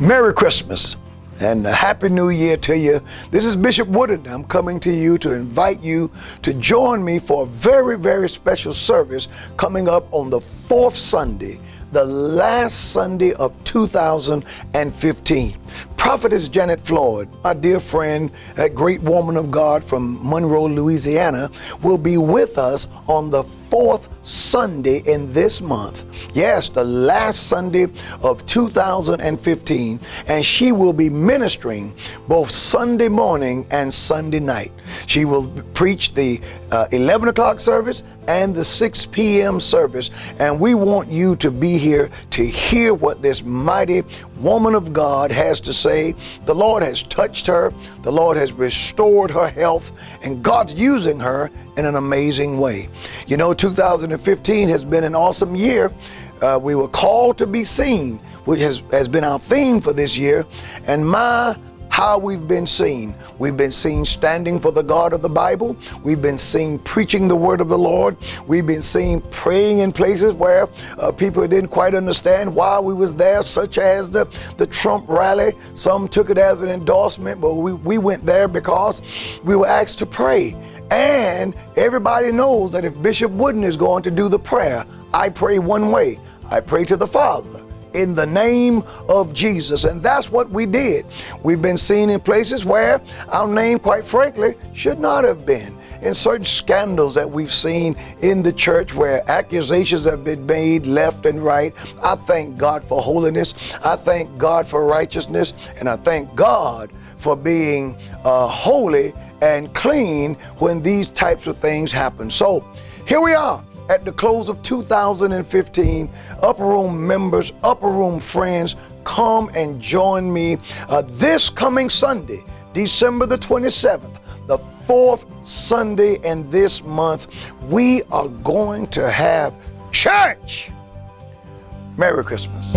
Merry Christmas and a Happy New Year to you. This is Bishop Wooden. I'm coming to you to invite you to join me for a very, very special service coming up on the fourth Sunday, the last Sunday of 2015. Prophetess Janet Floyd, my dear friend, a great woman of God from Monroe, Louisiana, will be with us on the fourth Sunday in this month. Yes, the last Sunday of 2015. And she will be ministering both Sunday morning and Sunday night. She will preach the uh, 11 o'clock service and the 6 p.m. service. And we want you to be here to hear what this mighty woman of God has to say. The Lord has touched her, the Lord has restored her health, and God's using her in an amazing way. You know, 2015 has been an awesome year. Uh, we were called to be seen, which has, has been our theme for this year. And my how we've been seen. We've been seen standing for the God of the Bible. We've been seen preaching the word of the Lord. We've been seen praying in places where uh, people didn't quite understand why we was there, such as the, the Trump rally. Some took it as an endorsement, but we, we went there because we were asked to pray. And everybody knows that if Bishop Wooden is going to do the prayer, I pray one way. I pray to the Father in the name of Jesus. And that's what we did. We've been seen in places where our name, quite frankly, should not have been. In certain scandals that we've seen in the church where accusations have been made left and right. I thank God for holiness. I thank God for righteousness. And I thank God for being uh, holy and clean when these types of things happen. So here we are at the close of 2015. Upper Room members, Upper Room friends, come and join me uh, this coming Sunday, December the 27th, the fourth Sunday in this month. We are going to have church. Merry Christmas.